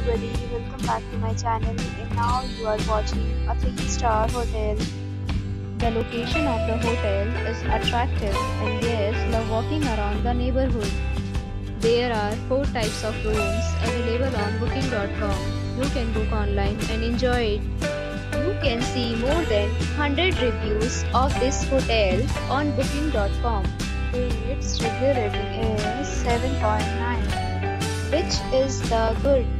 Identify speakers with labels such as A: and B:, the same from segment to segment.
A: everybody, welcome back to my channel and now you are watching a 3-star hotel. The location of the hotel is attractive and guests love walking around the neighborhood. There are 4 types of rooms available on booking.com. You can book online and enjoy it. You can see more than 100 reviews of this hotel on booking.com. Its review rating is 7.9 which is the good.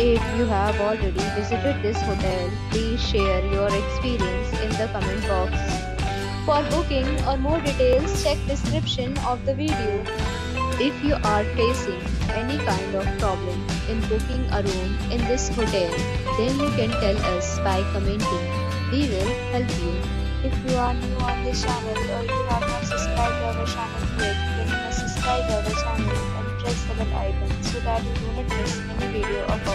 A: If you have already visited this hotel, please share your experience in the comment box. For booking or more details, check description of the video. If you are facing any kind of problem in booking a room in this hotel, then you can tell us by commenting. We will help you. If you are new on this channel or you have not subscribed our channel yet, then you must subscribe our channel and press the bell icon so that you do not miss any